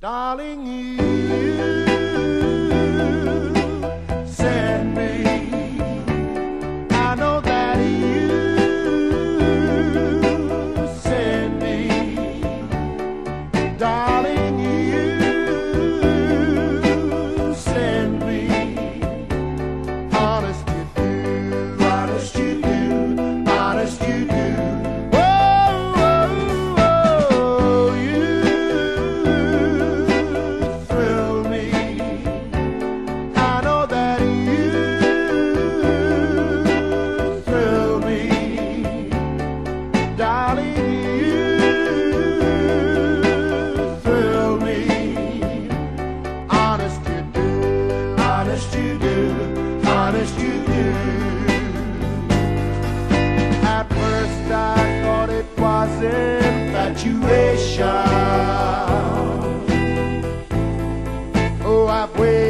Darling, you. promised you do. At first I thought it was infatuation. Uh. Oh, I've waited.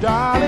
die.